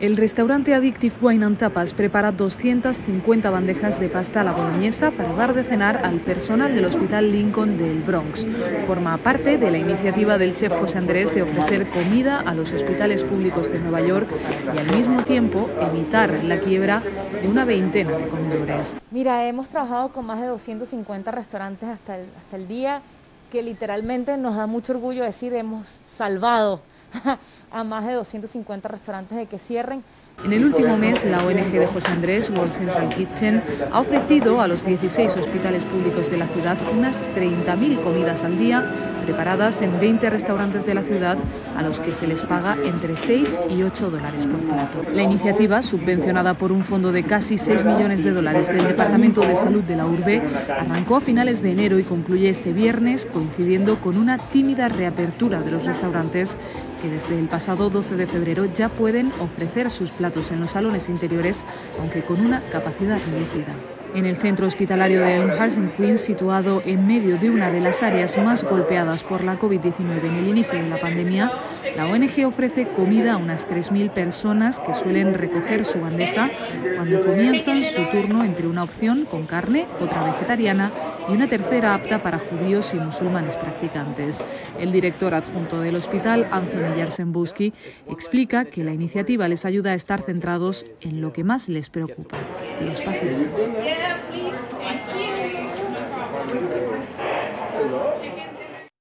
El restaurante Addictive Wine and Tapas prepara 250 bandejas de pasta a la boloñesa para dar de cenar al personal del Hospital Lincoln del Bronx. Forma parte de la iniciativa del chef José Andrés de ofrecer comida a los hospitales públicos de Nueva York y al mismo tiempo evitar la quiebra de una veintena de comedores. Mira, hemos trabajado con más de 250 restaurantes hasta el, hasta el día que literalmente nos da mucho orgullo decir hemos salvado a más de 250 restaurantes de que cierren. En el último mes, la ONG de José Andrés, World Central Kitchen, ha ofrecido a los 16 hospitales públicos de la ciudad unas 30.000 comidas al día preparadas en 20 restaurantes de la ciudad a los que se les paga entre 6 y 8 dólares por plato. La iniciativa, subvencionada por un fondo de casi 6 millones de dólares del Departamento de Salud de la URBE, arrancó a finales de enero y concluye este viernes, coincidiendo con una tímida reapertura de los restaurantes que desde el pasado 12 de febrero ya pueden ofrecer sus platos en los salones interiores, aunque con una capacidad reducida. En el centro hospitalario de Elmhurst en Queens, situado en medio de una de las áreas más golpeadas por la COVID-19 en el inicio de la pandemia, la ONG ofrece comida a unas 3.000 personas que suelen recoger su bandeja cuando comienzan su turno entre una opción con carne, otra vegetariana y una tercera apta para judíos y musulmanes practicantes. El director adjunto del hospital, Anthony Jarsenbuski, explica que la iniciativa les ayuda a estar centrados en lo que más les preocupa, los pacientes.